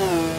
Oh.